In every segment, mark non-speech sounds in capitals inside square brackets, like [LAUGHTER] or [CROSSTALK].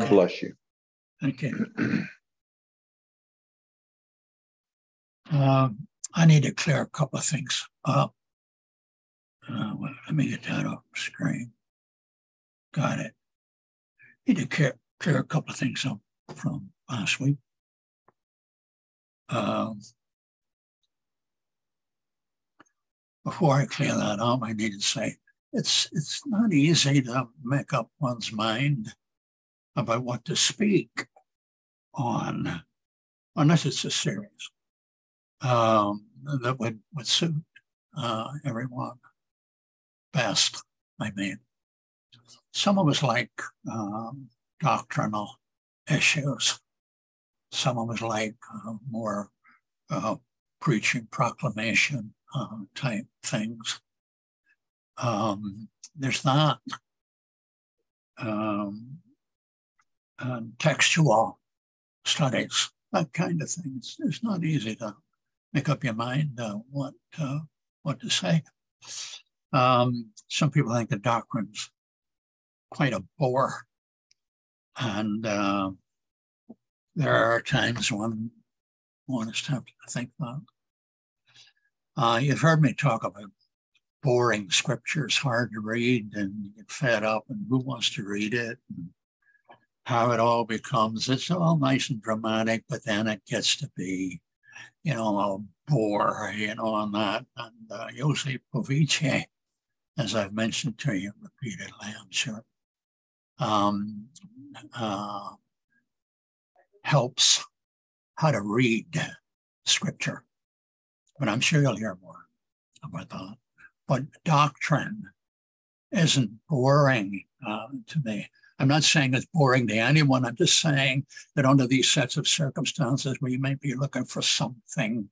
God bless you. Okay. Um, I need to clear a couple of things up. Uh, well, let me get that off the screen. Got it. Need to clear, clear a couple of things up from last week. Um, before I clear that up, I need to say it's it's not easy to make up one's mind about what to speak on, unless it's a series um, that would, would suit uh, everyone best. I mean, some of us like um, doctrinal issues. Some of us like uh, more uh, preaching proclamation uh, type things. Um, there's that. Um, textual studies, that kind of thing. It's, it's not easy to make up your mind uh, what uh, what to say. Um, some people think the doctrine's quite a bore, and uh, there are times when one is tempted to think that. Uh, you've heard me talk about boring scriptures, hard to read, and you get fed up, and who wants to read it? And how it all becomes, it's all nice and dramatic, but then it gets to be you know, a bore, you know, on that. And uh, Povice, as I've mentioned to you repeatedly, I'm sure, um, uh, helps how to read scripture. But I'm sure you'll hear more about that. But doctrine isn't boring uh, to me. I'm not saying it's boring to anyone. I'm just saying that under these sets of circumstances, we may be looking for something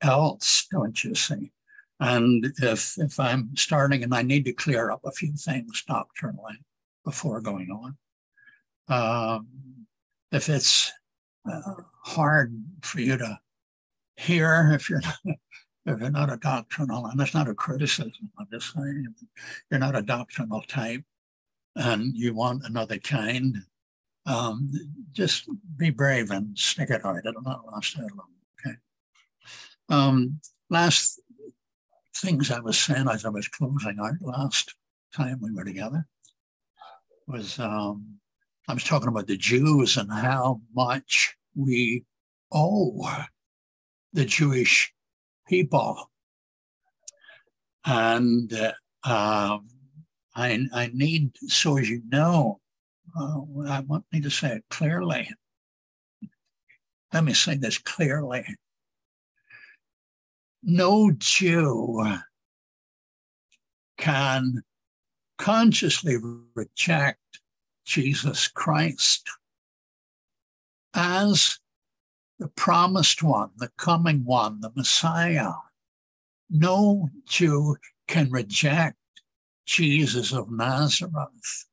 else, don't you see? And if if I'm starting and I need to clear up a few things doctrinally before going on, um, if it's uh, hard for you to hear, if you're not, if you're not a doctrinal, and that's not a criticism, I'm just saying, you're not a doctrinal type, and you want another kind, um, just be brave and stick it out. It'll not last that long. Okay. Um, last things I was saying as I was closing out last time we were together was um, I was talking about the Jews and how much we owe the Jewish people. And uh, um, I, I need, so as you know, uh, I want me to say it clearly. Let me say this clearly. No Jew can consciously reject Jesus Christ as the promised one, the coming one, the Messiah. No Jew can reject Jesus of Nazareth,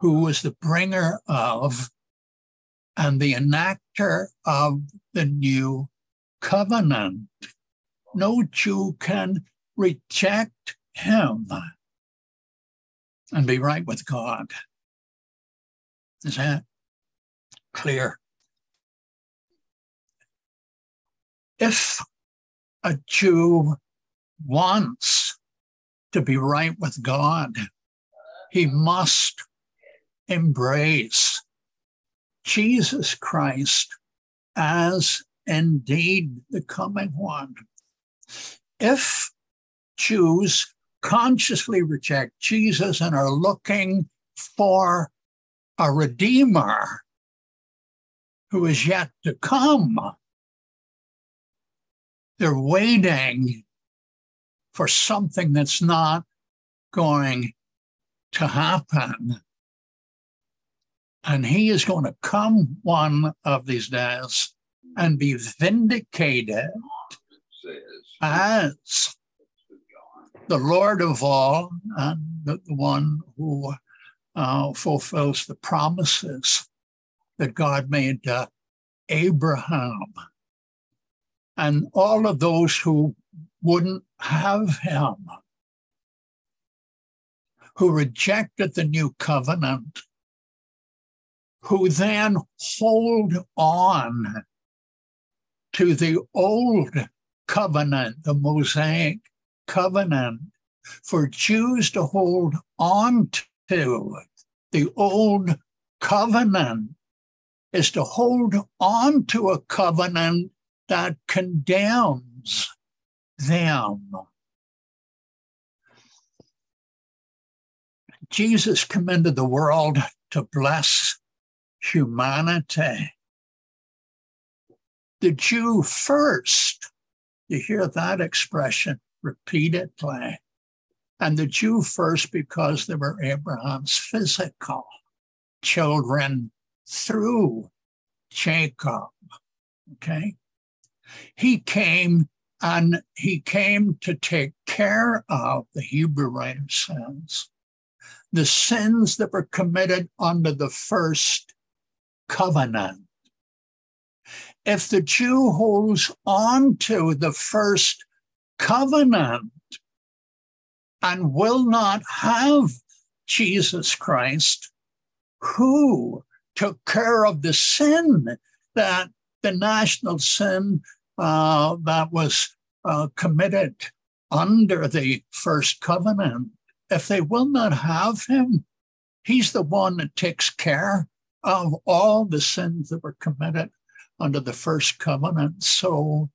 who was the bringer of and the enactor of the new covenant. No Jew can reject him and be right with God. Is that clear? If a Jew wants to be right with God, he must embrace Jesus Christ as indeed the coming one. If Jews consciously reject Jesus and are looking for a redeemer who is yet to come, they're waiting for something that's not going to happen. And he is going to come one of these days and be vindicated as the Lord of all and the, one who uh, fulfills the promises that God made to Abraham. And all of those who wouldn't have him, who rejected the new covenant who then hold on to the old covenant, the Mosaic covenant, for Jews to hold on to. The old covenant is to hold on to a covenant that condemns them. Jesus commended the world to bless humanity. The Jew first. You hear that expression repeatedly. And the Jew first because they were Abraham's physical children through Jacob. Okay. He came and he came to take care of, the Hebrew writer says, the sins that were committed under the first covenant. If the Jew holds on to the first covenant and will not have Jesus Christ, who took care of the sin that the national sin uh, that was uh, committed under the first covenant. If they will not have him, he's the one that takes care of all the sins that were committed under the first covenant. So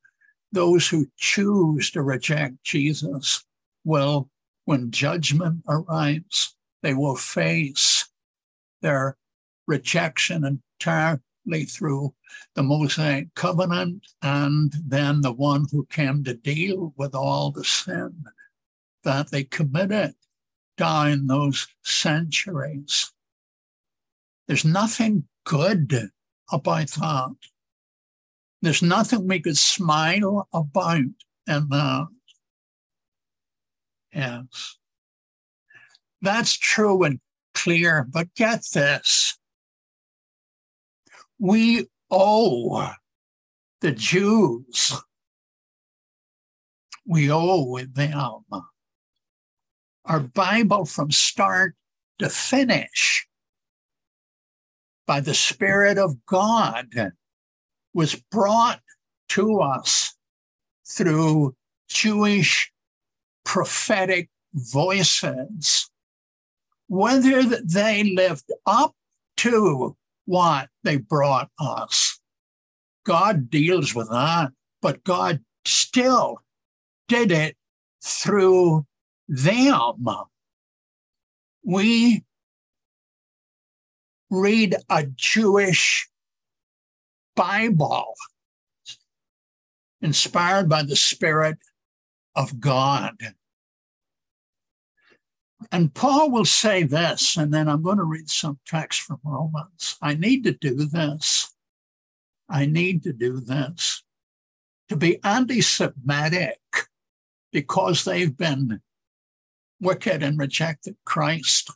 those who choose to reject Jesus will, when judgment arrives, they will face their rejection entirely through the Mosaic covenant and then the one who came to deal with all the sin that they committed down those centuries. There's nothing good about that. There's nothing we could smile about in that. Yes. That's true and clear, but get this. We owe the Jews, we owe them our Bible from start to finish by the Spirit of God was brought to us through Jewish prophetic voices. Whether they lived up to what they brought us. God deals with that, but God still did it through them. We read a Jewish Bible inspired by the Spirit of God. And Paul will say this, and then I'm going to read some text from Romans. I need to do this. I need to do this. To be anti Semitic because they've been wicked and rejected Christ.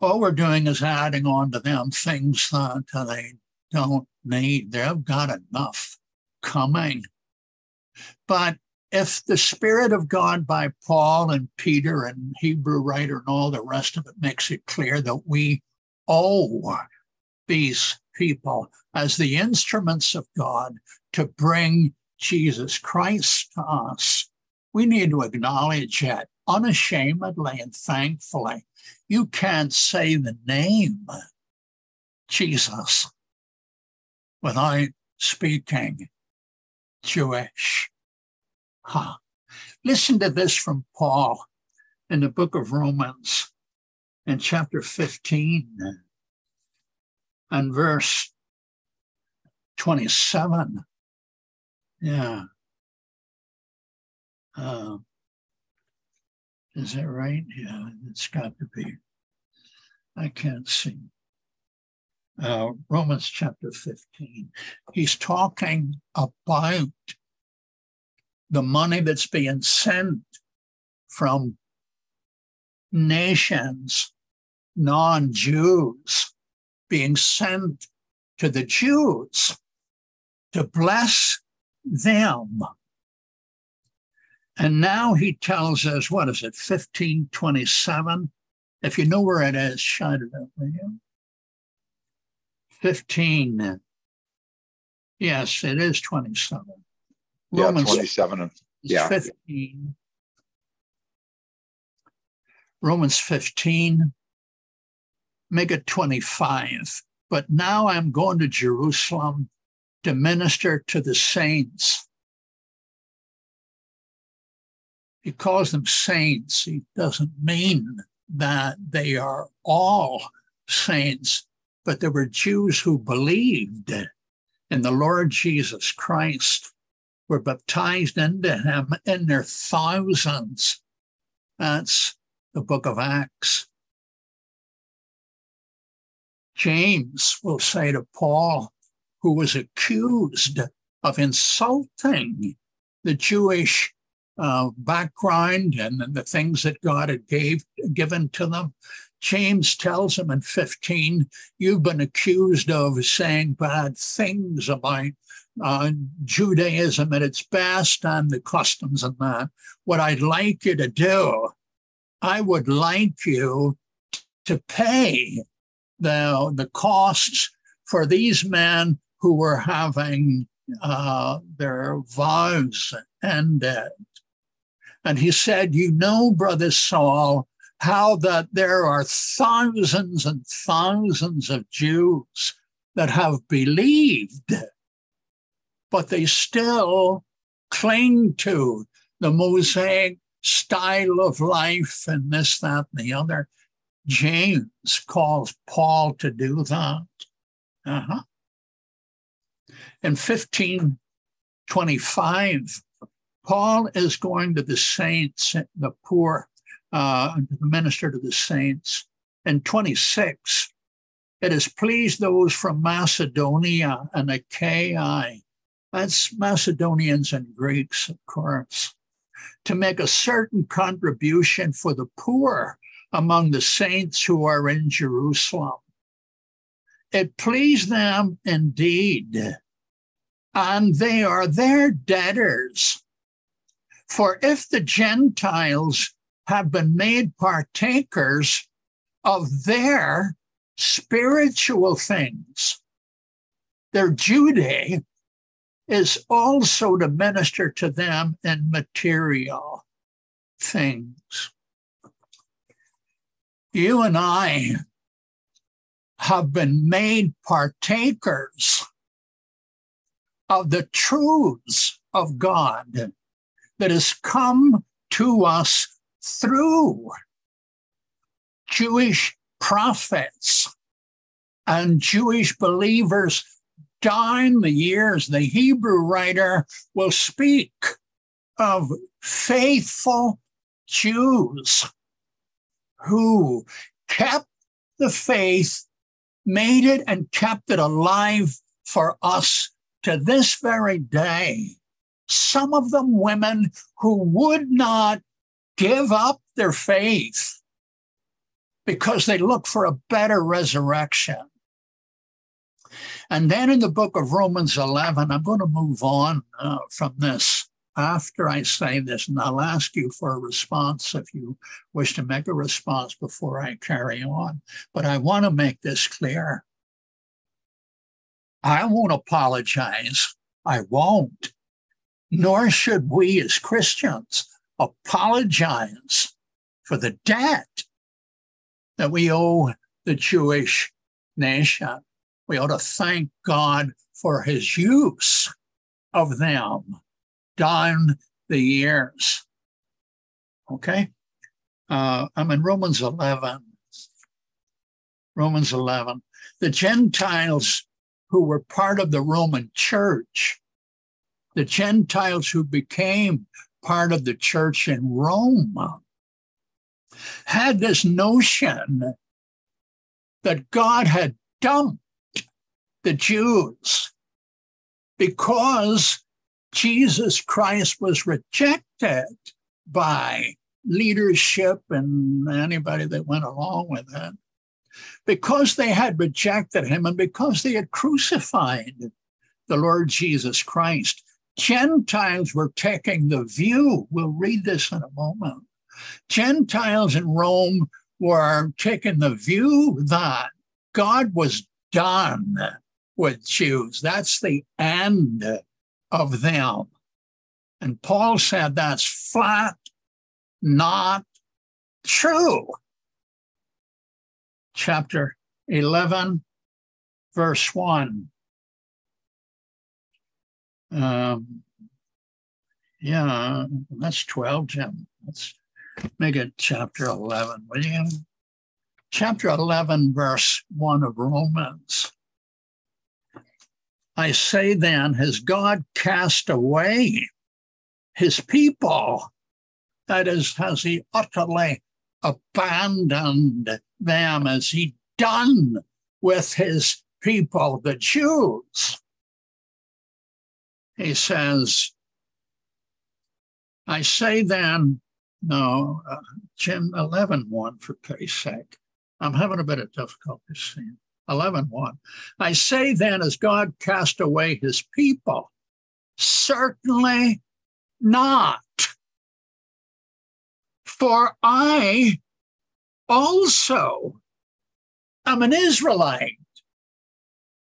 All we're doing is adding on to them things that they don't need. They've got enough coming. But if the Spirit of God by Paul and Peter and Hebrew writer and all the rest of it makes it clear that we owe these people as the instruments of God to bring Jesus Christ to us, we need to acknowledge it unashamedly and thankfully. You can't say the name Jesus without speaking Jewish. Huh. Listen to this from Paul in the book of Romans in chapter 15 and verse 27. Yeah. Uh, is that right? Yeah, it's got to be. I can't see. Uh, Romans chapter 15. He's talking about the money that's being sent from nations, non Jews, being sent to the Jews to bless them. And now he tells us, what is it, 1527? If you know where it is, shout it out, will you? 15. Yes, it is 27. Yeah, Romans 27. Yeah. 15. Romans 15, make it 25. But now I'm going to Jerusalem to minister to the saints. He calls them saints. He doesn't mean that they are all saints, but there were Jews who believed in the Lord Jesus Christ, were baptized into him in their thousands. That's the book of Acts. James will say to Paul, who was accused of insulting the Jewish uh, background and the things that God had gave given to them. James tells him in 15, you've been accused of saying bad things about uh, Judaism at its best and the customs and that. What I'd like you to do, I would like you to pay the, the costs for these men who were having uh, their vows ended. And he said, You know, Brother Saul, how that there are thousands and thousands of Jews that have believed, but they still cling to the Mosaic style of life and this, that, and the other. James calls Paul to do that. Uh-huh. In 1525, Paul is going to the saints, the poor, uh, the minister to the saints. In 26, it has pleased those from Macedonia and Achaia. That's Macedonians and Greeks, of course, to make a certain contribution for the poor among the saints who are in Jerusalem. It pleased them indeed, and they are their debtors. For if the Gentiles have been made partakers of their spiritual things, their Jude is also to minister to them in material things. You and I have been made partakers of the truths of God that has come to us through Jewish prophets and Jewish believers down the years. The Hebrew writer will speak of faithful Jews who kept the faith made it and kept it alive for us to this very day. Some of them women who would not give up their faith because they look for a better resurrection. And then in the book of Romans 11, I'm going to move on uh, from this after I say this, and I'll ask you for a response if you wish to make a response before I carry on. But I want to make this clear. I won't apologize. I won't. Nor should we as Christians apologize for the debt that we owe the Jewish nation. We ought to thank God for his use of them down the years. Okay? Uh, I'm in Romans 11. Romans 11. The Gentiles who were part of the Roman church, the Gentiles who became part of the church in Rome, had this notion that God had dumped the Jews because Jesus Christ was rejected by leadership and anybody that went along with it because they had rejected him and because they had crucified the Lord Jesus Christ. Gentiles were taking the view, we'll read this in a moment. Gentiles in Rome were taking the view that God was done with choose. That's the end of them. And Paul said that's flat not true. Chapter 11, verse 1. Um, yeah, that's 12, Jim. Let's make it chapter 11, will you? Chapter 11, verse 1 of Romans. I say then, has God cast away his people? That is, has he utterly abandoned them? Has he done with his people, the Jews? He says, I say then, no, uh, Jim 11 1 for pity's sake. I'm having a bit of difficulty seeing. 11 1. I say then, as God cast away his people? Certainly not. For I also am an Israelite.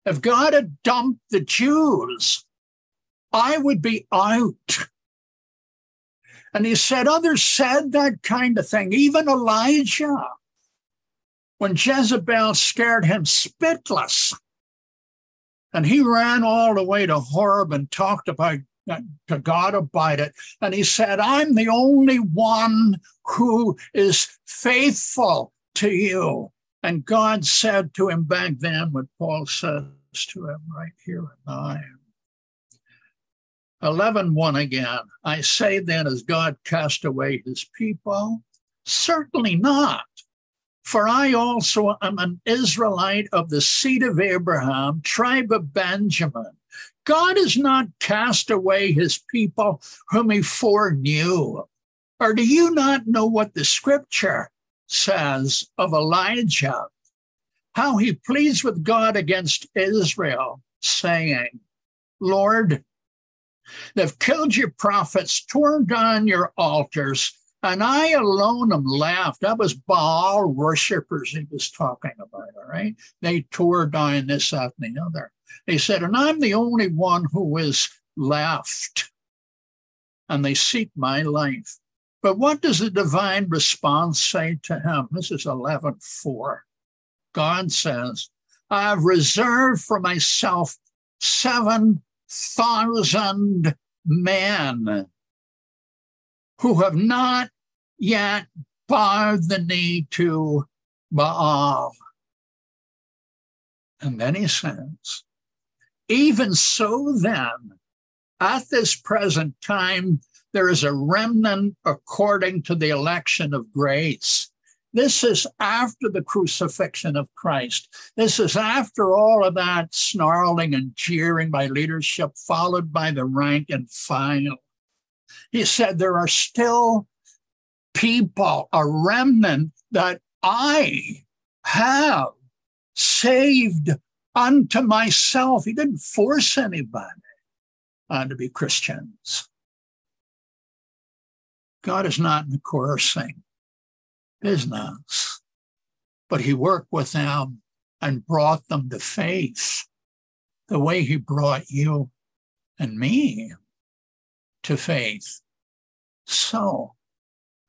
If God had dumped the Jews, I would be out. And he said, others said that kind of thing, even Elijah. When Jezebel scared him spitless, and he ran all the way to Horeb and talked about to God about it. And he said, I'm the only one who is faithful to you. And God said to him back then what Paul says to him right here and now. 11 1 again. I say then, as God cast away his people? Certainly not. For I also am an Israelite of the seed of Abraham, tribe of Benjamin. God has not cast away his people whom he foreknew. Or do you not know what the scripture says of Elijah? How he pleads with God against Israel, saying, Lord, They've killed your prophets, torn down your altars, and I alone am left. That was Baal worshippers he was talking about, all right? They tore down this, that, and the other. He said, and I'm the only one who is left. And they seek my life. But what does the divine response say to him? This is 11.4. God says, I have reserved for myself seven thousand men who have not yet bowed the knee to Baal. And then he says, even so, then, at this present time, there is a remnant according to the election of grace. This is after the crucifixion of Christ. This is after all of that snarling and jeering by leadership, followed by the rank and file. He said, There are still people, a remnant that I have saved unto myself. He didn't force anybody uh, to be Christians. God is not coercing business. But he worked with them and brought them to faith the way he brought you and me to faith. So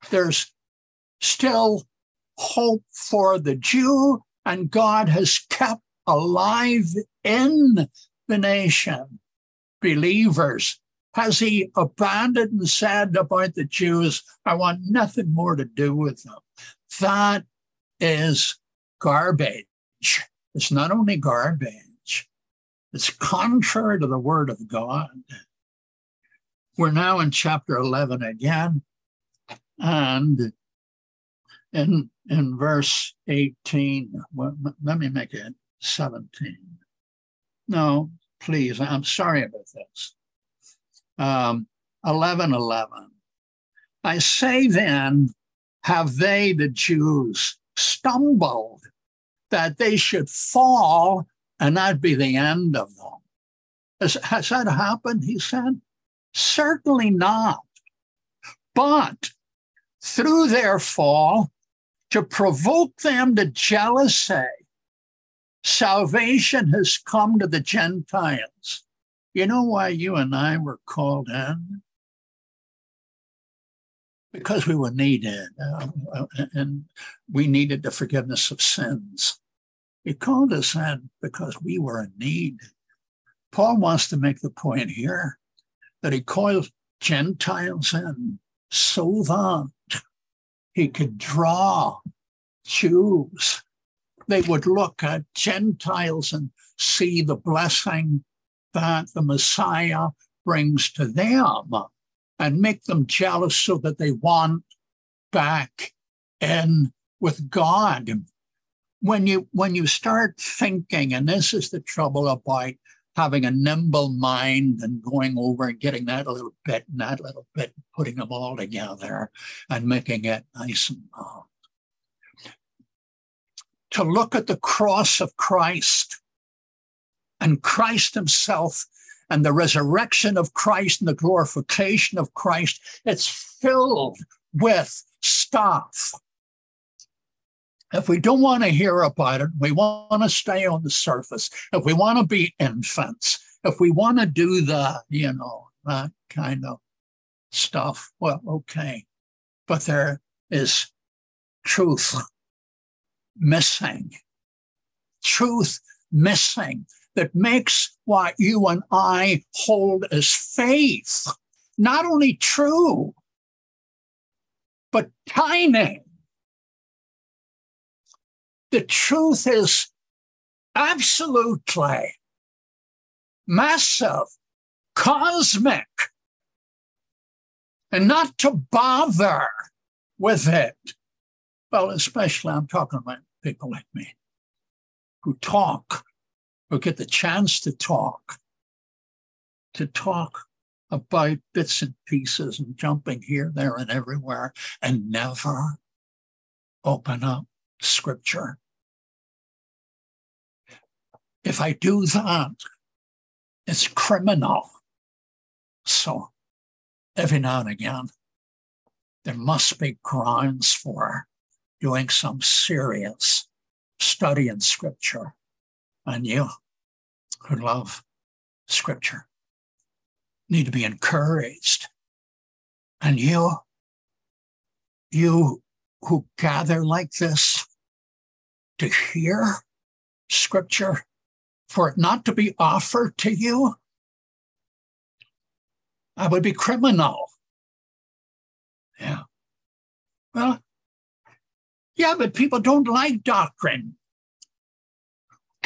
there's still hope for the Jew, and God has kept alive in the nation believers has he abandoned and said about the Jews, I want nothing more to do with them? That is garbage. It's not only garbage, it's contrary to the word of God. We're now in chapter 11 again. And in, in verse 18, well, let me make it 17. No, please, I'm sorry about this um, 11 11. I say then, have they, the Jews, stumbled that they should fall and that be the end of them? Has, has that happened? He said, certainly not. But through their fall, to provoke them to jealousy Salvation has come to the Gentiles. You know why you and I were called in? Because we were needed, uh, and we needed the forgiveness of sins. He called us in because we were in need. Paul wants to make the point here called Gentiles in so that he could draw Jews. They would look at Gentiles and see the blessing that the Messiah brings to them and make them jealous so that they want back in with God. When you when you start thinking, and this is the trouble about having a nimble mind and going over and getting that little bit and that little bit, putting them all together and making it nice and long. To look at the cross of Christ and Christ Himself and the resurrection of Christ and the glorification of Christ, it's filled with stuff. If we don't want to hear about it, we want to stay on the surface. If we want to be infants, if we want to do the, you know, that kind of stuff, well, okay. But there is truth missing. Truth missing that makes what you and I hold as faith not only true, but tiny. The truth is absolutely massive, cosmic, and not to bother with it. Well, especially I'm talking about people like me who talk or get the chance to talk, to talk about bits and pieces and jumping here, there, and everywhere, and never open up scripture. If I do that, it's criminal. So every now and again, there must be grounds for doing some serious study in scripture and you who love scripture need to be encouraged. And you, you who gather like this to hear scripture, for it not to be offered to you, I would be criminal. Yeah. Well, yeah, but people don't like doctrine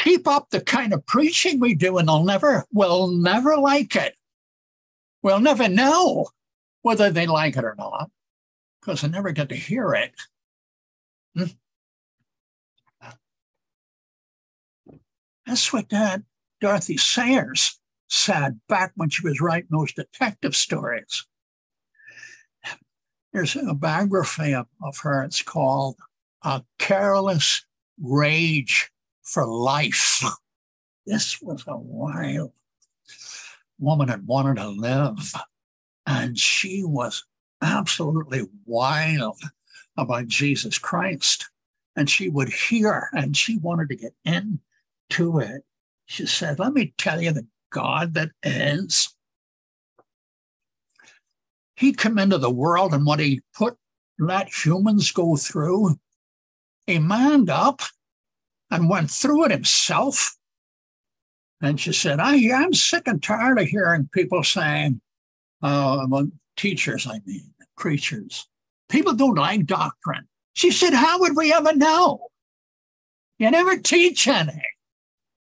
keep up the kind of preaching we do, and they'll never, will never like it. We'll never know whether they like it or not, because they never get to hear it. Hmm? That's what uh, Dorothy Sayers said back when she was writing those detective stories. There's a biography of, of her. It's called A Careless Rage for life. [LAUGHS] This was a wild woman that wanted to live. And she was absolutely wild about Jesus Christ. And she would hear and she wanted to get into it. She said, Let me tell you the God that is. He came into the world and what he put let humans go through, he manned up and went through it himself. And she said, I, I'm sick and tired of hearing people saying, uh, well, teachers, I mean, preachers, people don't like doctrine. She said, How would we ever know? You never teach any.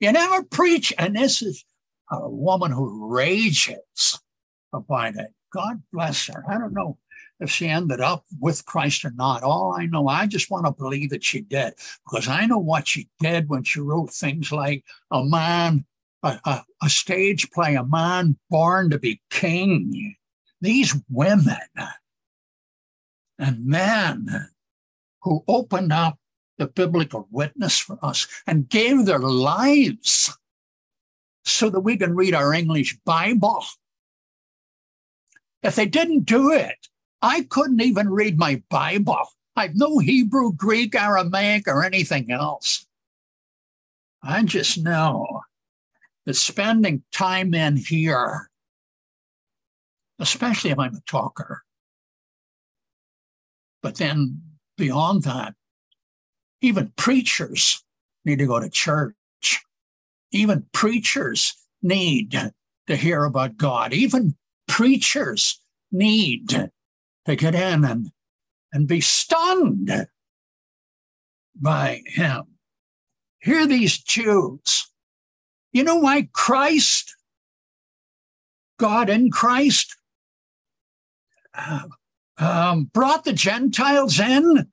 You never preach. And this is a woman who rages about it. God bless her. I don't know if she ended up with Christ or not. All I know, I just want to believe that she did because I know what she did when she wrote things like a man, a, a, a stage play, a man born to be king. These women and men who opened up the biblical witness for us and gave their lives so that we can read our English Bible. If they didn't do it, I couldn't even read my Bible. I've no Hebrew, Greek, Aramaic, or anything else. I just know that spending time in here, especially if I'm a talker, but then beyond that, even preachers need to go to church. Even preachers need to hear about God. Even preachers need to get in and, and be stunned by him. Hear these Jews. You know why Christ, God in Christ, uh, um, brought the Gentiles in?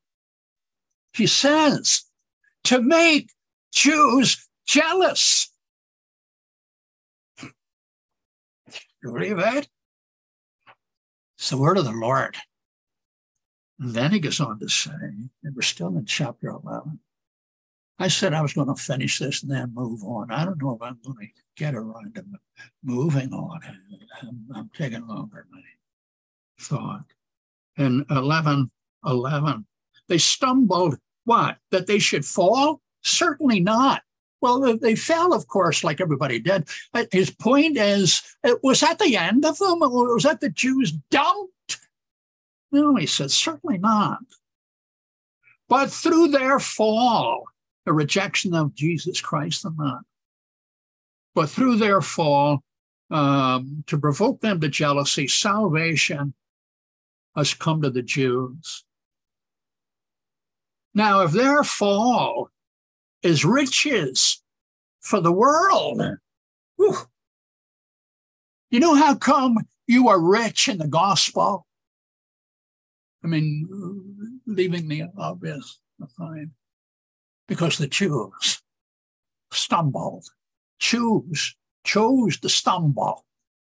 He says, to make Jews jealous. You believe that? It's the word of the Lord. And then he goes on to say, and we're still in chapter 11. I said I was going to finish this and then move on. I don't know if I'm going to get around to moving on. I'm, I'm taking longer than I thought. In 11, 11, they stumbled, what? That they should fall? Certainly not. Well, they fell, of course, like everybody did. His point is, it was at the end of them? Was that the Jews dumped? No, he says, certainly not. But through their fall, the rejection of Jesus Christ the man, but through their fall, um, to provoke them to jealousy, salvation has come to the Jews. Now, if their fall is riches for the world. Whew. You know how come you are rich in the gospel? I mean, leaving the obvious aside, because the Jews stumbled, choose, chose to stumble.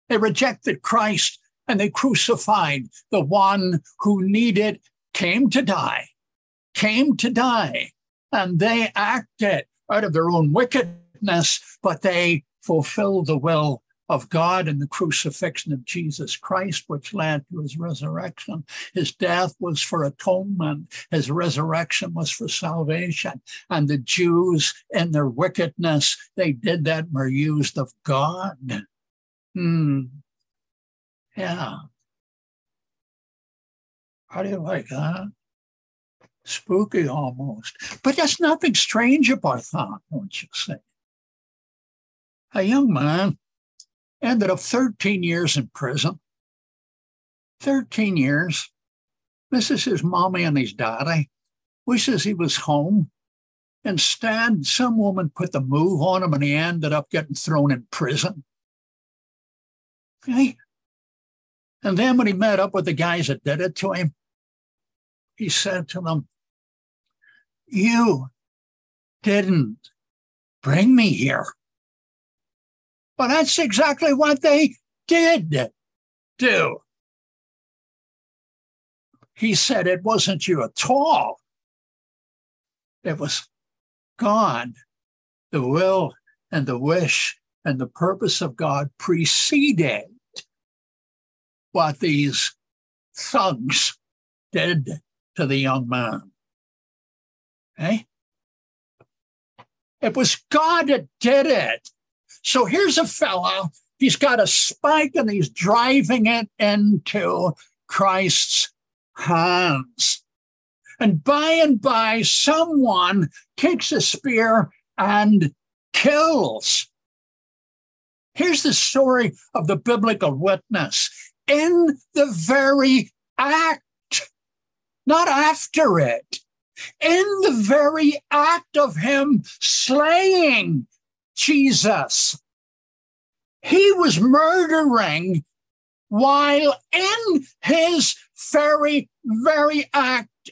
They rejected Christ and they crucified the one who needed, came to die, came to die and they acted out of their own wickedness, but they fulfilled the will of God in the crucifixion of Jesus Christ, which led to his resurrection. His death was for atonement, his resurrection was for salvation. And the Jews, in their wickedness, they did that and were used of God. Hmm. Yeah. How do you like that? Spooky almost. But there's nothing strange about that, don't you say? A young man ended up 13 years in prison. 13 years. This is his mommy and his daddy. Wishes he was home. Instead, some woman put the move on him and he ended up getting thrown in prison. Okay? And then when he met up with the guys that did it to him, he said to them, you didn't bring me here. But that's exactly what they did do. He said it wasn't you at all. It was God. The will and the wish and the purpose of God preceded what these thugs did to the young man. Okay? It was God that did it. So here's a fellow, he's got a spike and he's driving it into Christ's hands. And by and by, someone takes a spear and kills. Here's the story of the biblical witness in the very act, not after it in the very act of him slaying Jesus. He was murdering while in his very, very act,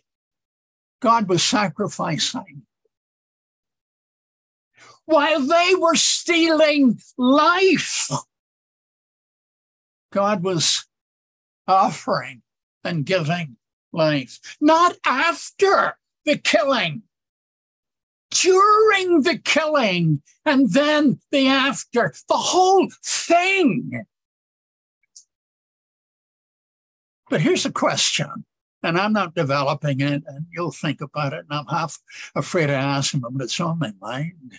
God was sacrificing. While they were stealing life, God was offering and giving life, not after the killing, during the killing, and then the after, the whole thing. But here's a question, and I'm not developing it, and you'll think about it, and I'm half afraid to ask him, but it's on my mind.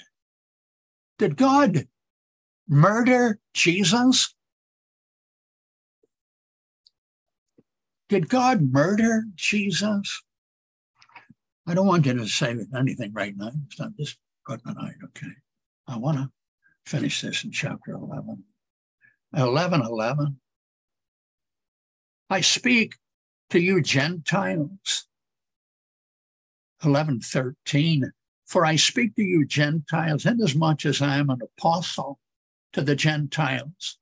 Did God murder Jesus? Did God murder Jesus? I don't want you to say anything right now. It's not this good night, okay? I want to finish this in chapter 11. 11 11. I speak to you Gentiles. 11 13. For I speak to you Gentiles, inasmuch as I am an apostle to the Gentiles.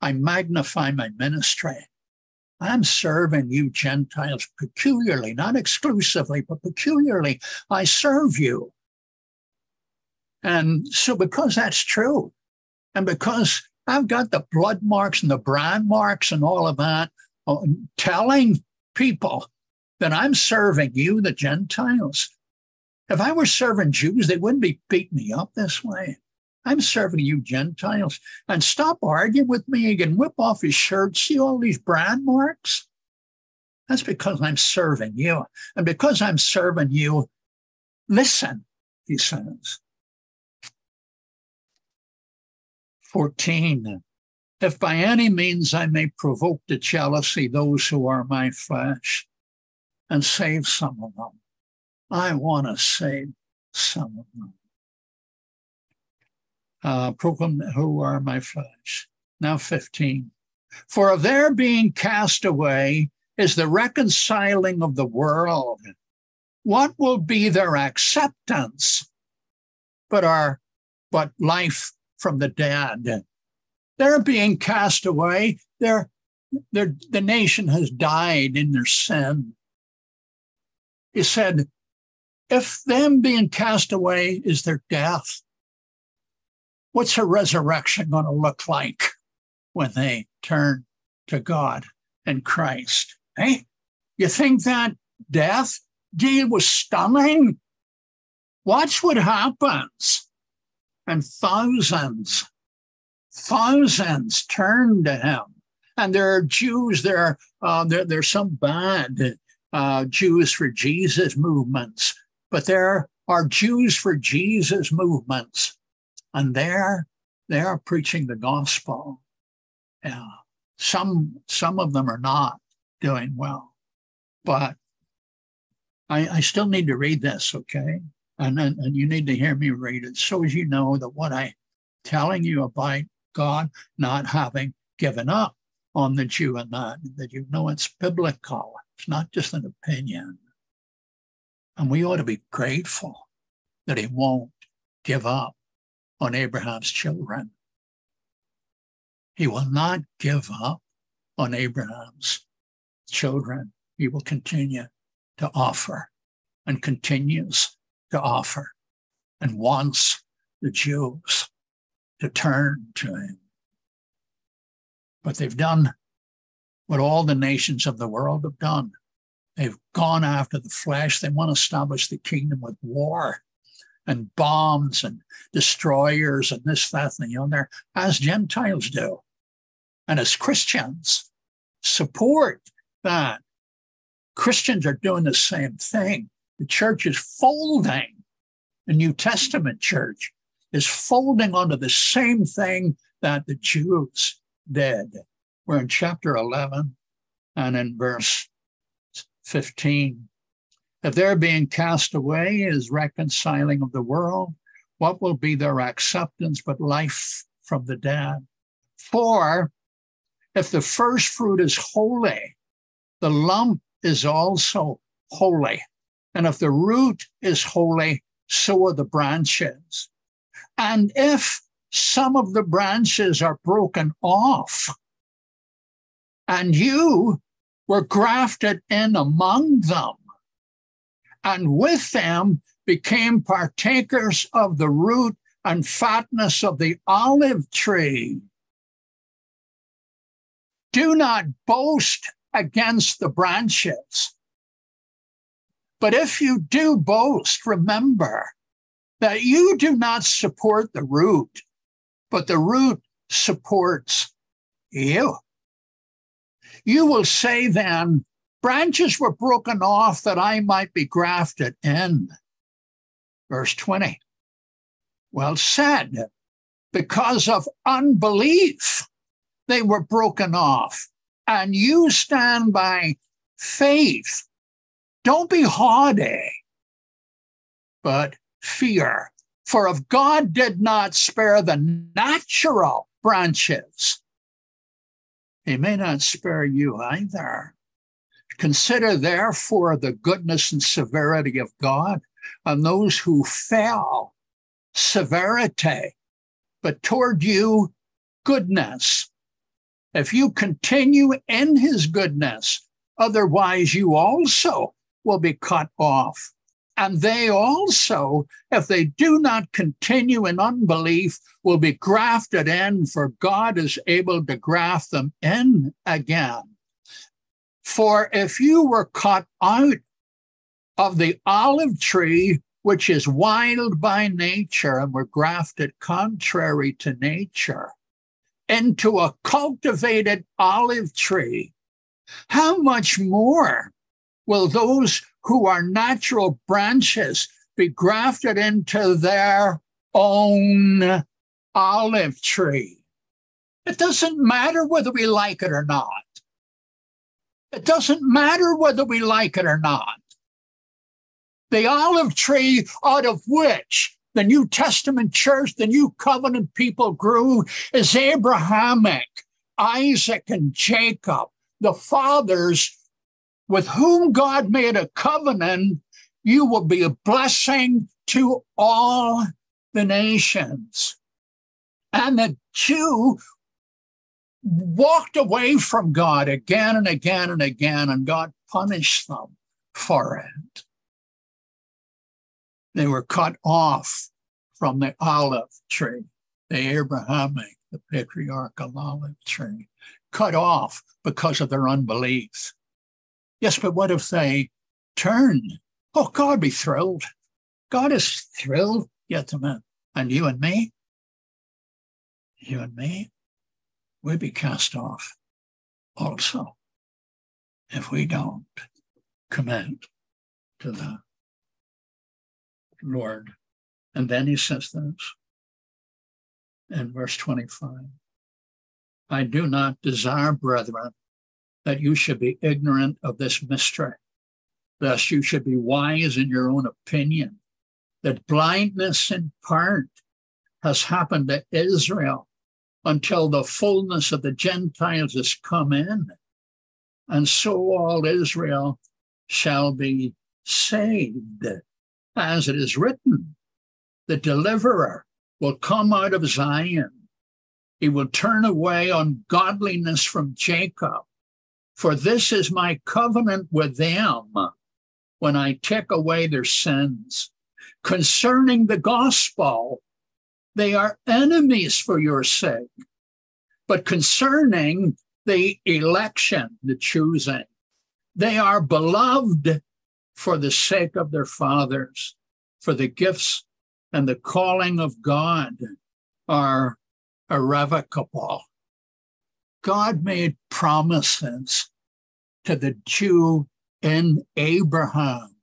I magnify my ministry I'm serving you Gentiles peculiarly, not exclusively, but peculiarly. I serve you. And so, because that's true, and because I've got the blood marks and the brand marks and all of that, uh, telling people that I'm serving you, the Gentiles. If I were serving Jews, they wouldn't be beating me up this way. I'm serving you Gentiles. And stop arguing with me. You can whip off his shirt. See all these brand marks? That's because I'm serving you. And because I'm serving you, listen, he says. 14. If by any means I may provoke to jealousy those who are my flesh and save some of them, I want to save some of them uh, proclaim who are my flesh. Now 15. For of their being cast away is the reconciling of the world. What will be their acceptance but our but life from the dead? They're being cast away. They're, they're, the nation has died in their sin. He said, if them being cast away is their death, what's a resurrection going to look like when they turn to God and Christ? Hey, you think that death deal was stunning? Watch what happens. And thousands, thousands turn to him. And there are Jews, there are uh, there, there's some bad uh, Jews for Jesus movements, but there are Jews for Jesus movements and there they are preaching the gospel. Some some of them are not doing well, but I, I still need to read this, okay? And, and and you need to hear me read it so as you know that what I telling you about God not having given up on the Jew and that, that you know it's biblical. It's not just an opinion. And we ought to be grateful that he won't give up on Abraham's children. He will not give up on Abraham's children. He will continue to offer and continues to offer and wants the Jews to turn to him. But they've done what all the nations of the world have done. They've gone after the flesh. They want to establish the kingdom with war and bombs and destroyers and this, that, and the other, as Gentiles do. And as Christians, support that. Christians are doing the same thing. The church is folding. The New Testament church is folding onto the same thing that the Jews did. We're in chapter 11 and in verse 15. If their being cast away is reconciling of the world, what will be their acceptance but life from the dead? For if the first fruit is holy, the lump is also holy. And if the root is holy, so are the branches. And if some of the branches are broken off, and you were grafted in among them, and with them became partakers of the root and fatness of the olive tree. Do not boast against the branches. But if you do boast, remember that you do not support the root, but the root supports you. You will say then, Branches were broken off that I might be grafted in. Verse 20. Well said. Because of unbelief, they were broken off. And you stand by faith. Don't be haughty, but fear. For if God did not spare the natural branches, he may not spare you either. Consider therefore the goodness and severity of God on those who fell, severity, but toward you, goodness. If you continue in his goodness, otherwise you also will be cut off. And they also, if they do not continue in unbelief, will be grafted in, for God is able to graft them in again. For if you were cut out of the olive tree, which is wild by nature, and were grafted contrary to nature, into a cultivated olive tree, how much more will those who are natural branches be grafted into their own olive tree. It doesn't matter whether we like it or not. It doesn't matter whether we like it or not. The olive tree out of which the New Testament church, the New Covenant people grew is Abrahamic, Isaac, and Jacob, the fathers with whom God made a covenant, you will be a blessing to all the nations. And the Jew walked away from God again and again and again, and God punished them for it. They were cut off from the olive tree, the Abrahamic, the patriarchal olive tree, cut off because of their unbelief. Yes, but what if they turn? Oh, God be thrilled. God is thrilled. Yet man. And you and me, you and me, we'll be cast off also if we don't commit to the Lord. And then he says this in verse 25 I do not desire, brethren, that you should be ignorant of this mystery, lest you should be wise in your own opinion, that blindness in part has happened to Israel until the fullness of the Gentiles has come in. And so all Israel shall be saved. As it is written, the deliverer will come out of Zion. He will turn away ungodliness from Jacob for this is my covenant with them when I take away their sins. Concerning the gospel, they are enemies for your sake. But concerning the election, the choosing, they are beloved for the sake of their fathers, for the gifts and the calling of God are irrevocable. God made promises to the Jew in Abraham.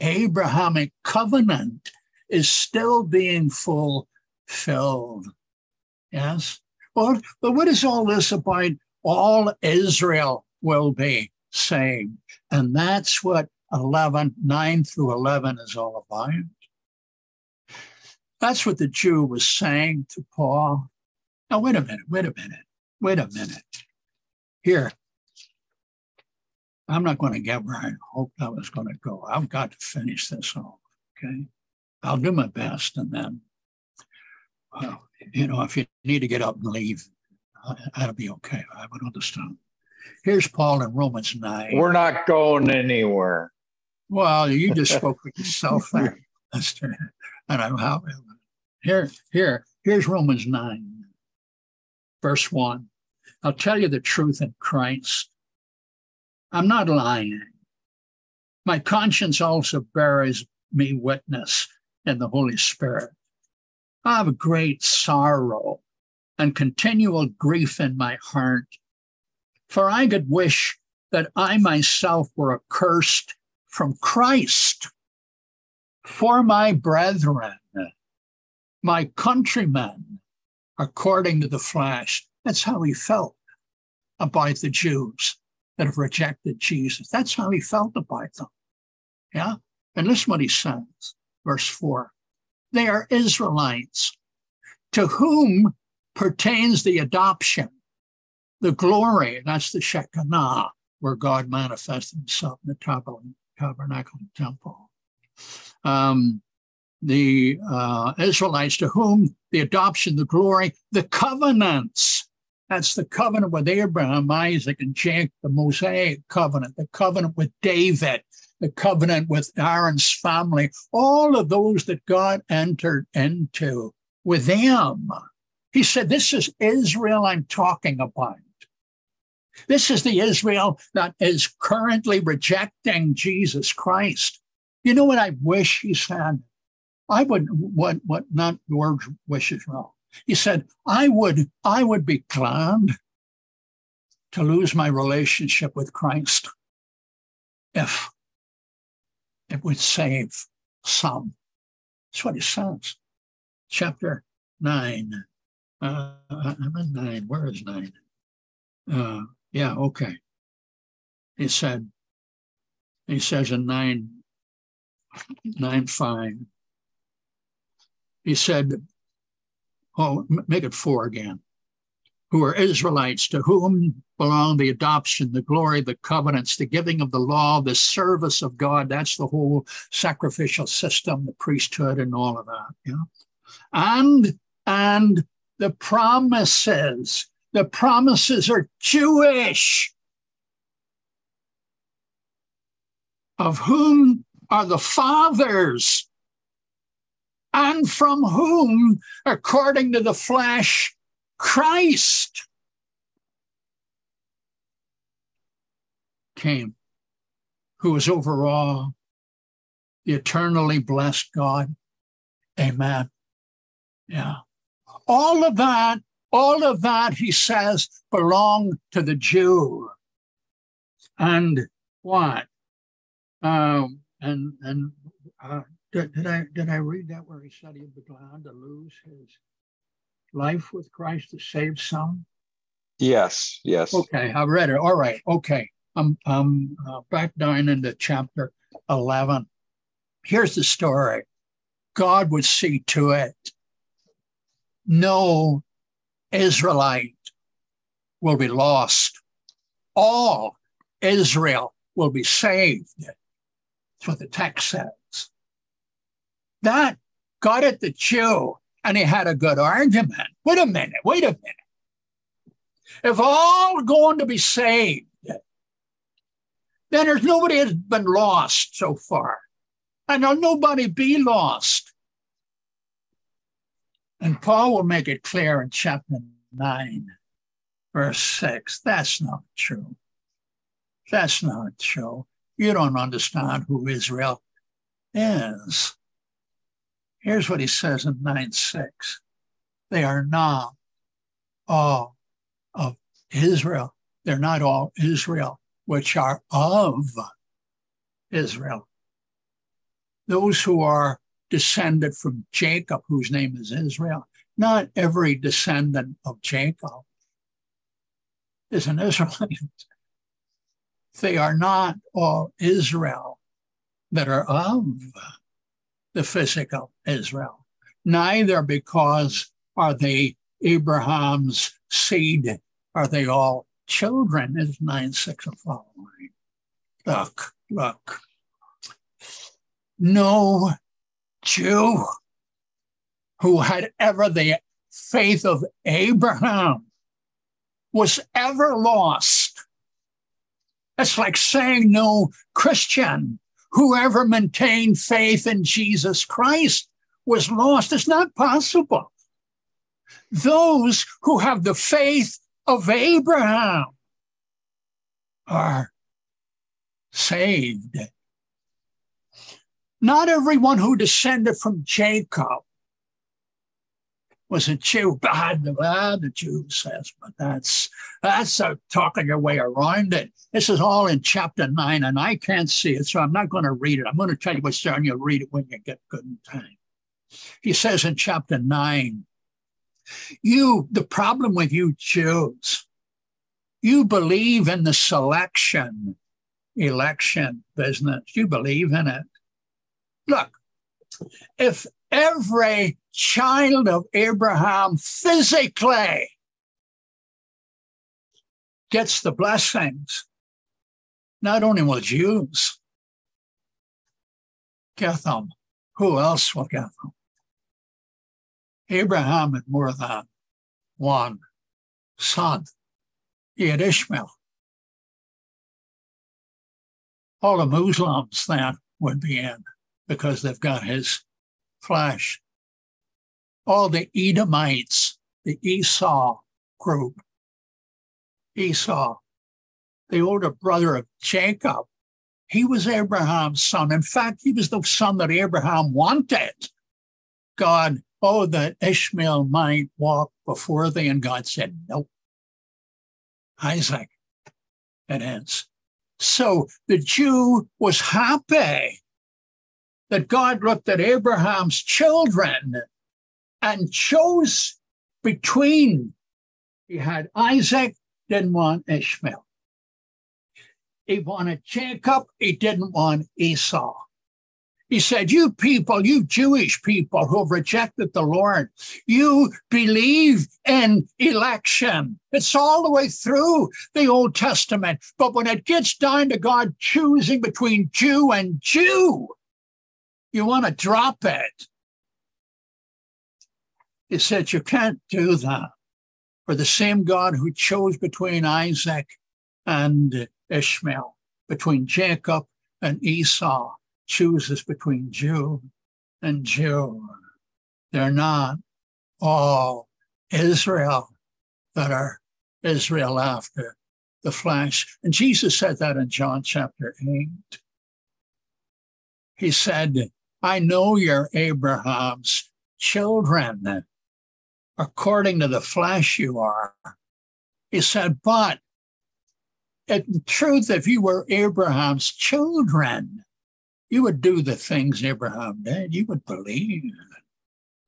Abrahamic covenant is still being fulfilled. Yes? Well, but what is all this about? All Israel will be saved. And that's what 11, 9 through 11 is all about. That's what the Jew was saying to Paul. Now, wait a minute, wait a minute, wait a minute. Here, I'm not going to get where I hoped I was going to go. I've got to finish this off. Okay. I'll do my best. And then, well, you know, if you need to get up and leave, that'll be okay. I would understand. Here's Paul in Romans 9. We're not going anywhere. Well, you just [LAUGHS] spoke for yourself there, And I'm how here, here, here's Romans 9, verse 1. I'll tell you the truth in Christ. I'm not lying. My conscience also bears me witness in the Holy Spirit. I have a great sorrow and continual grief in my heart, for I could wish that I myself were accursed from Christ for my brethren, my countrymen, according to the flesh. That's how he felt about the Jews that have rejected Jesus. That's how he felt about them. Yeah. And listen what he says, verse four. They are Israelites to whom pertains the adoption, the glory, that's the Shekinah, where God manifested himself in the tabernacle temple. Um, the uh, Israelites to whom the adoption, the glory, the covenants. That's the covenant with Abraham, Isaac, and Jacob, the Mosaic covenant, the covenant with David, the covenant with Aaron's family, all of those that God entered into with them. He said, This is Israel I'm talking about. This is the Israel that is currently rejecting Jesus Christ. You know what I wish he said? I would what what not your wishes wrong. He said, I would I would be glad to lose my relationship with Christ if it would save some. That's what he says. Chapter nine. Uh, I'm in nine. Where is nine? Uh, yeah, okay. He said, he says in nine, nine five, he said, oh, make it four again, who are Israelites, to whom belong the adoption, the glory, the covenants, the giving of the law, the service of God. That's the whole sacrificial system, the priesthood, and all of that. Yeah. And and the promises. The promises are Jewish. Of whom are the fathers and from whom, according to the flesh, Christ came, who is over all, the eternally blessed God. Amen. Yeah. All of that, all of that, he says, belong to the Jew. And what? Um, and and uh, did, did I did I read that where he said he'd be glad to lose his life with Christ to save some? Yes, yes. Okay, I read it. All right, okay. I'm I'm uh, back down into chapter eleven. Here's the story. God would see to it. No Israelite will be lost. All Israel will be saved. That's what the text says that got at the Jew, and he had a good argument. Wait a minute, wait a minute. If all are going to be saved, then there's nobody has been lost so far. And there'll nobody be lost. And Paul will make it clear in chapter 9, verse 6. That's not true. That's not true. You don't understand who Israel is. Here's what he says in 9 6 They are not all of Israel. They're not all Israel, which are of Israel. Those who are descended from Jacob, whose name is Israel, not every descendant of Jacob is an Israelite. They are not all Israel that are of the physical Israel. Neither because are they Abraham's seed, are they all children, is 9 6 of following. Look, look. No Jew who had ever the faith of Abraham was ever lost. It's like saying no Christian whoever maintained faith in Jesus Christ was lost. It's not possible. Those who have the faith of Abraham are saved. Not everyone who descended from Jacob was a Jew. Bad, bad, the Jew says, but that's that's a talking your way around it. This is all in chapter nine, and I can't see it, so I'm not going to read it. I'm going to tell you what's there, and you'll read it when you get good in time. He says in chapter 9, you, the problem with you Jews, you believe in the selection, election business. You believe in it. Look, if every child of Abraham physically gets the blessings, not only will Jews get them, who else will get them? Abraham had more than one son. He had Ishmael. All the Muslims then would be in because they've got his flesh. All the Edomites, the Esau group, Esau, the older brother of Jacob, he was Abraham's son. In fact, he was the son that Abraham wanted. God, oh, that Ishmael might walk before thee. And God said, nope. Isaac, it ends. So the Jew was happy that God looked at Abraham's children and chose between. He had Isaac, didn't want Ishmael. He wanted Jacob, he didn't want Esau. He said, You people, you Jewish people who have rejected the Lord, you believe in election. It's all the way through the Old Testament. But when it gets down to God choosing between Jew and Jew, you want to drop it. He said, You can't do that. For the same God who chose between Isaac and Ishmael, between Jacob and Esau, chooses between Jew and Jew. They're not all Israel that are Israel after the flesh. And Jesus said that in John chapter 8. He said, I know you're Abraham's children. According to the flesh, you are. He said, but in truth, if you were Abraham's children, you would do the things Abraham did. You would believe.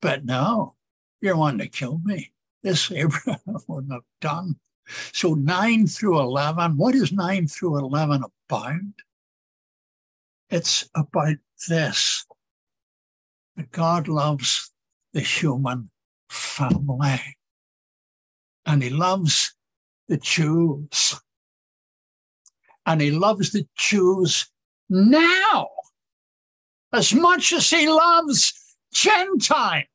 But no, you're wanting to kill me. This [LAUGHS] Abraham wouldn't have done. So 9 through 11, what is 9 through 11 about? It's about this that God loves the human family. And he loves the Jews. And he loves the Jews now as much as he loves Gentiles.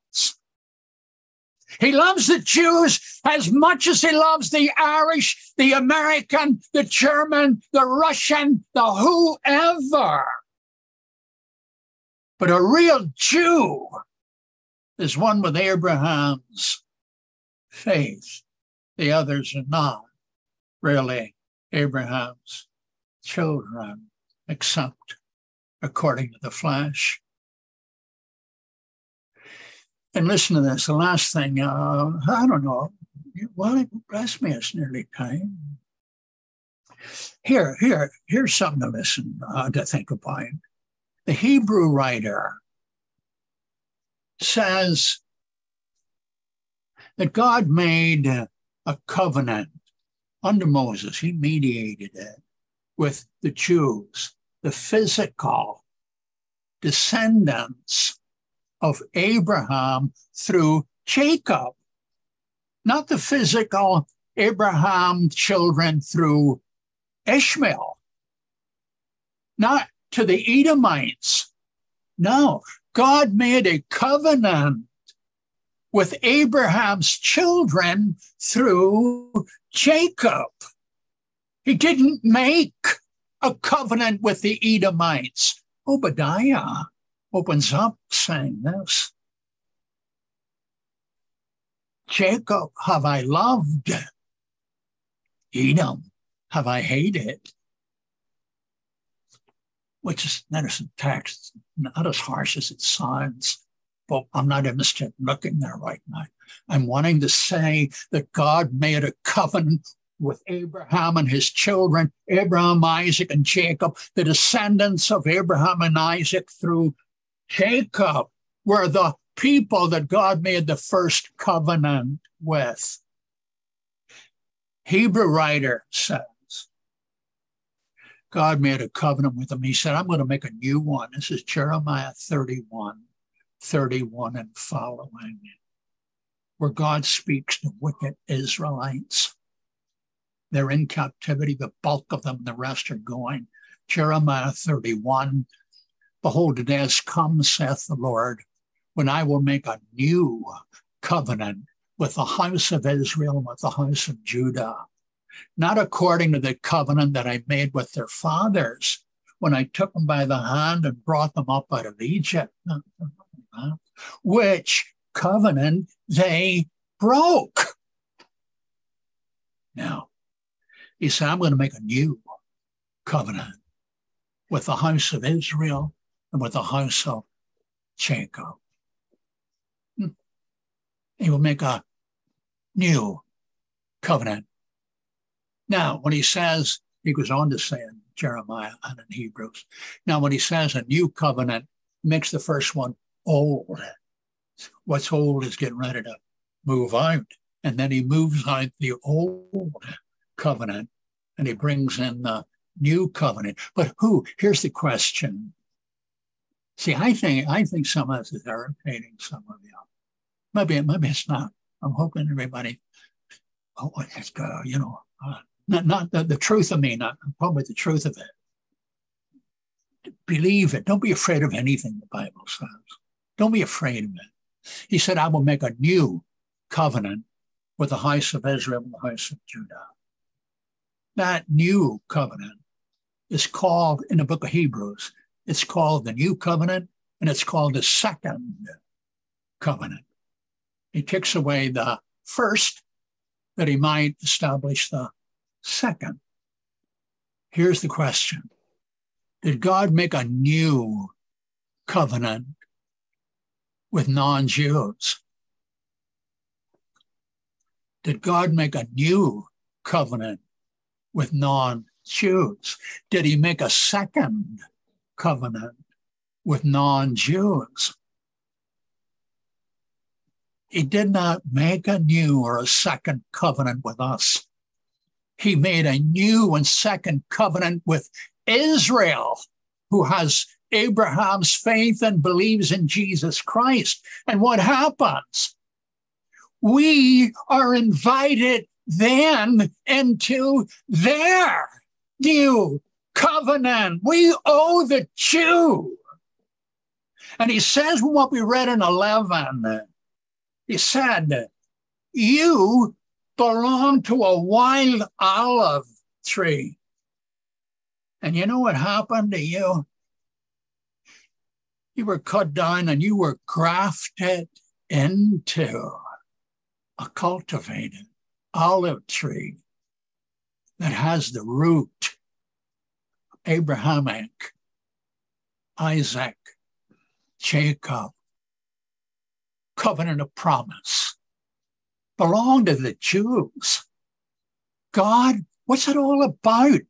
He loves the Jews as much as he loves the Irish, the American, the German, the Russian, the whoever. But a real Jew is one with Abraham's faith. The others are not really Abraham's children, except according to the flesh. And listen to this. The last thing, uh, I don't know. Well, bless me, it's nearly time. Here, here, here's something to listen uh, to think about the Hebrew writer says that God made a covenant under Moses. He mediated it with the Jews, the physical descendants of Abraham through Jacob, not the physical Abraham children through Ishmael, not to the Edomites. No, God made a covenant with Abraham's children through Jacob. He didn't make a covenant with the Edomites. Obadiah opens up saying this Jacob have I loved, Edom have I hated which is medicine text, not as harsh as it sounds, but I'm not interested in looking there right now. I'm wanting to say that God made a covenant with Abraham and his children, Abraham, Isaac, and Jacob, the descendants of Abraham and Isaac through Jacob were the people that God made the first covenant with. Hebrew writer says, God made a covenant with them. He said, I'm going to make a new one. This is Jeremiah 31, 31 and following, where God speaks to wicked Israelites. They're in captivity, the bulk of them, the rest are going. Jeremiah 31, Behold, the days come, saith the Lord, when I will make a new covenant with the house of Israel and with the house of Judah, not according to the covenant that I made with their fathers when I took them by the hand and brought them up out of Egypt, which covenant they broke. Now, he said, I'm going to make a new covenant with the house of Israel and with the house of Jacob. Hmm. He will make a new covenant. Now, when he says, he goes on to say in Jeremiah and in Hebrews, now when he says a new covenant, makes the first one old. What's old is getting ready to move out. And then he moves out the old covenant and he brings in the new covenant. But who? Here's the question. See, I think I think some of this is irritating some of you. Maybe maybe it's not. I'm hoping everybody. Oh, it's uh, you know, uh, not not the, the truth of me, not probably the truth of it. Believe it. Don't be afraid of anything the Bible says. Don't be afraid of it. He said, "I will make a new covenant with the house of Israel and the house of Judah." That new covenant is called in the book of Hebrews it's called the New Covenant, and it's called the Second Covenant. He takes away the first that he might establish the second. Here's the question Did God make a new covenant with non Jews? Did God make a new covenant with non Jews? Did he make a second covenant with non Jews. He did not make a new or a second covenant with us. He made a new and second covenant with Israel, who has Abraham's faith and believes in Jesus Christ. And what happens? We are invited then into their new covenant. We owe the Jew. And he says what we read in 11. He said, You belong to a wild olive tree. And you know what happened to you? You were cut down and you were grafted into a cultivated olive tree that has the root Abrahamic, Isaac, Jacob, covenant of promise, belong to the Jews. God, what's it all about?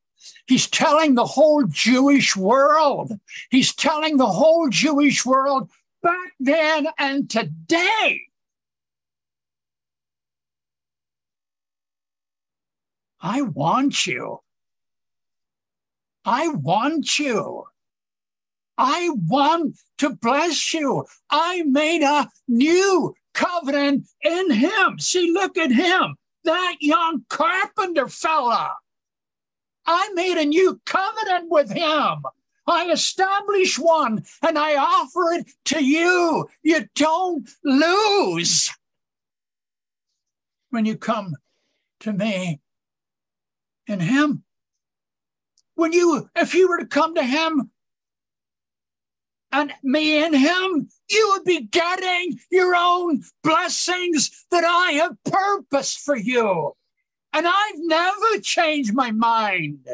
He's telling the whole Jewish world. He's telling the whole Jewish world back then and today. I want you. I want you. I want to bless you. I made a new covenant in him. See, look at him, that young carpenter fella. I made a new covenant with him. I established one and I offer it to you. You don't lose when you come to me in him when you, if you were to come to him and me and him, you would be getting your own blessings that I have purposed for you. And I've never changed my mind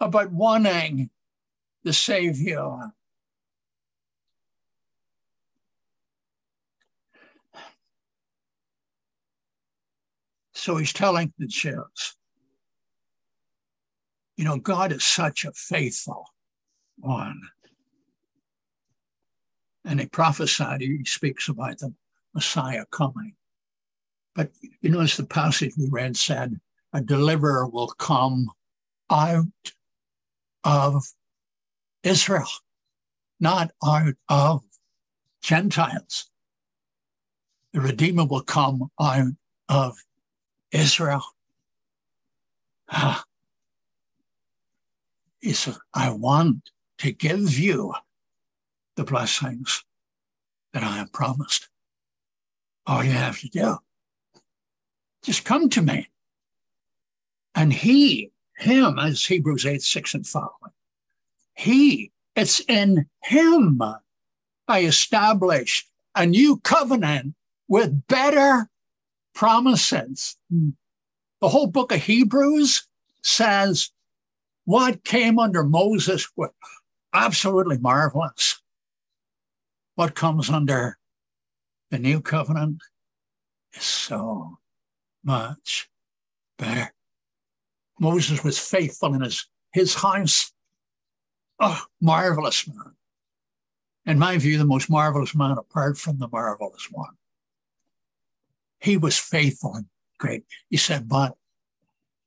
about wanting the Savior. So he's telling the Jews, you know, God is such a faithful one. And he prophesied, he speaks about the Messiah coming. But you notice the passage we read said, a deliverer will come out of Israel, not out of Gentiles. The Redeemer will come out of Israel. Ah. He said, I want to give you the blessings that I have promised. All you have to do, just come to me. And he, him, as Hebrews 8, 6 and following, he, it's in him I establish a new covenant with better promises. The whole book of Hebrews says what came under Moses was absolutely marvelous. What comes under the new covenant is so much better. Moses was faithful in his, his house. Oh, marvelous man. In my view, the most marvelous man apart from the marvelous one. He was faithful and great. He said, but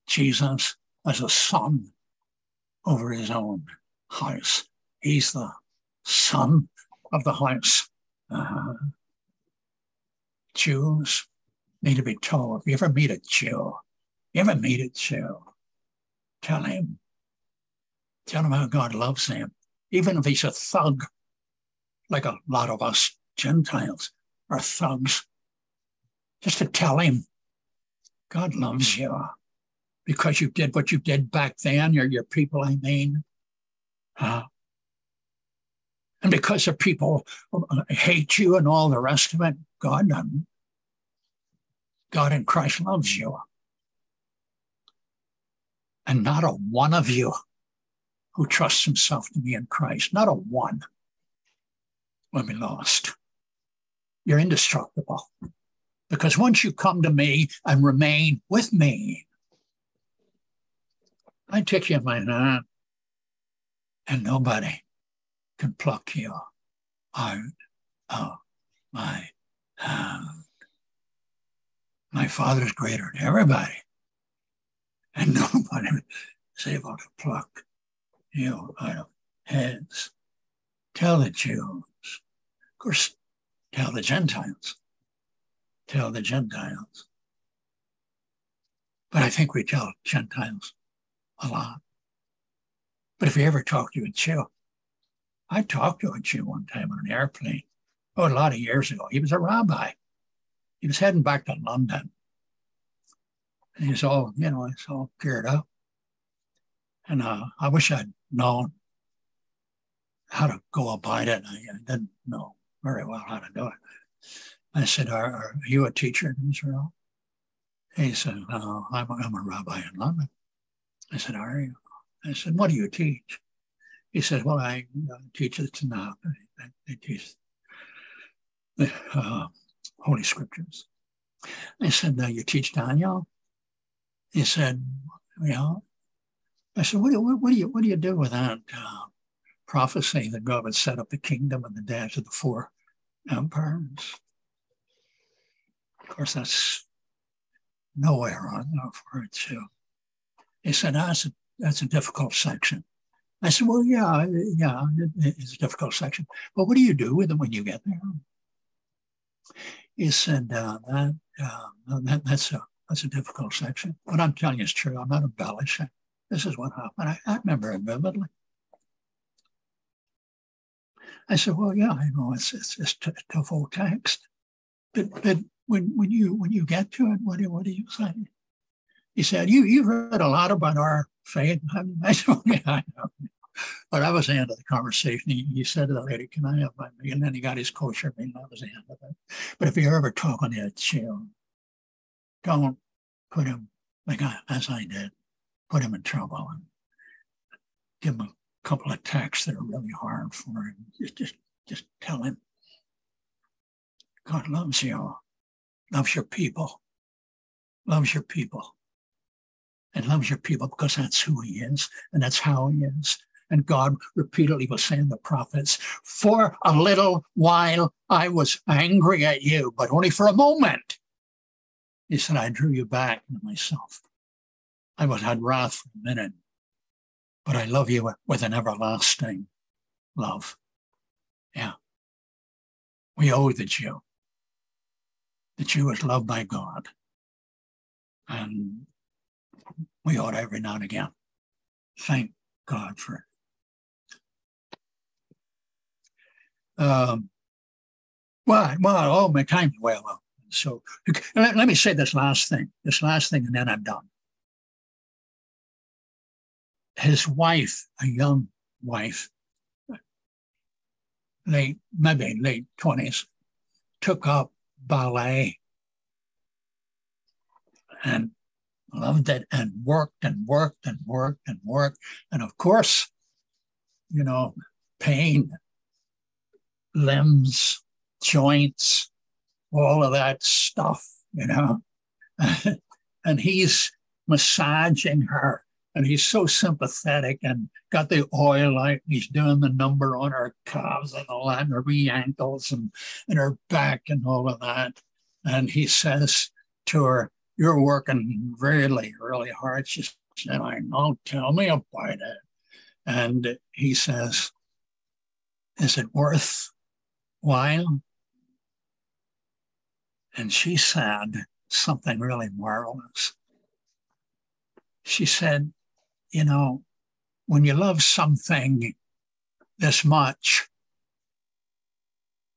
Jesus as a son over his own house. He's the son of the house. Uh, Jews need to be told. If you ever meet a Jew, you ever meet a Jew, tell him, tell him how God loves him, even if he's a thug, like a lot of us Gentiles are thugs. Just to tell him, God loves you because you did what you did back then, you're your people, I mean. Uh, and because the people uh, hate you and all the rest of it, God doesn't. God in Christ loves you. And not a one of you who trusts himself to be in Christ, not a one will be lost. You're indestructible. Because once you come to me and remain with me, I take you in my hand, and nobody can pluck you out of my hand. My Father is greater than everybody, and [LAUGHS] nobody is able to pluck you out of his. Tell the Jews, of course, tell the Gentiles, tell the Gentiles. But I think we tell Gentiles a lot. But if you ever talk to a Jew, I talked to a Jew one time on an airplane, oh, a lot of years ago. He was a rabbi. He was heading back to London. And he's all, you know, he's all geared up. And uh, I wish I'd known how to go about it. I, I, didn't know very well how to do it. I said, Are, are you a teacher in Israel? He said, No, I'm, I'm a rabbi in London. I said, Are you? I said, What do you teach? He said, Well, I uh, teach the Tanakh. I, I teach the uh, Holy Scriptures. I said, now You teach Daniel? He said, Yeah. I said, What do, what, what do, you, what do you do with that uh, prophecy that God would set up the kingdom and the dash of the four empires? Of course, that's nowhere on for it too. He said, that's a, that's a difficult section. I said, well, yeah, yeah, it's a difficult section. But what do you do with it when you get there? He said, uh, that, uh, that, that's, a, that's a difficult section. What I'm telling you is true. I'm not embellishing. This is what happened. I, I remember it vividly. I said, well, yeah, I know it's, it's, it's tough old text. But, but when, when, you, when you get to it, what do, what do you say? he said, "You you've read a lot about our faith." [LAUGHS] I said, "Yeah, I know." But that was the end of the conversation. He, he said to the lady, "Can I have my meal?" And then he got his kosher meal. That was the end of it. But if you're ever talking to a chill, don't put him like I, as I did, put him in trouble and give him a couple of texts that are really hard for him. Just just just tell him God loves you, loves your people, loves your people and loves your people because that's who he is and that's how he is. And God repeatedly was saying to the prophets, For a little while I was angry at you, but only for a moment. He said, I drew you back to myself. I was had wrath for a minute, but I love you with an everlasting love. Yeah. We owe the Jew. The Jew is loved by God. And we ought every now and again thank God for it. Um, well, well, oh, my time, well, well. So let, let me say this last thing, this last thing, and then I'm done. His wife, a young wife, late, maybe late 20s, took up ballet and loved it and worked and worked and worked and worked. And of course, you know, pain, limbs, joints, all of that stuff, you know. [LAUGHS] and he's massaging her and he's so sympathetic and got the oil out. He's doing the number on her calves and all that, and her wee ankles and, and her back and all of that. And he says to her, You're working really, really hard. She said, I know, tell me about it. And he says, Is it worth while? And she said something really marvelous. She said, You know, when you love something this much,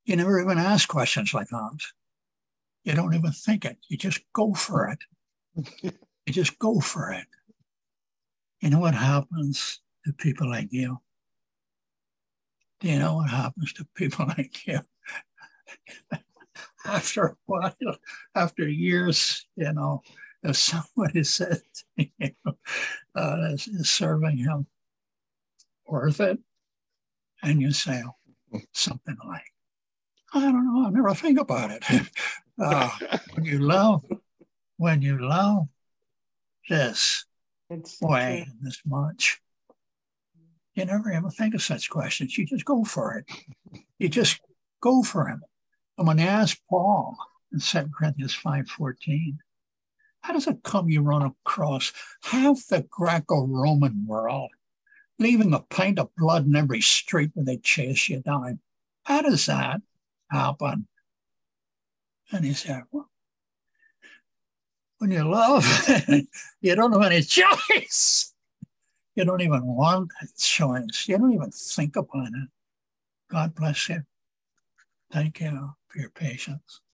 you never even ask questions like that. You don't even think it. You just go for it. [LAUGHS] you just go for it. You know what happens to people like you? Do you know what happens to people [LAUGHS] like you? after a while, after years, you know, if somebody [LAUGHS] said to you, uh, is, is serving him worth it? And you say something like, I don't know, I never think about it. [LAUGHS] uh, when you love, when you love this it's way, this much, you never ever think of such questions. You just go for it. You just go for it. And when asked Paul in 2 Corinthians 5.14, how does it come you run across half the Greco-Roman world, leaving a pint of blood in every street where they chase you down? How does that happen? And he said, well, when you love, [LAUGHS] you don't have any [LAUGHS] choice. You don't even want choice. You don't even think about it. God bless you. Thank you for your patience.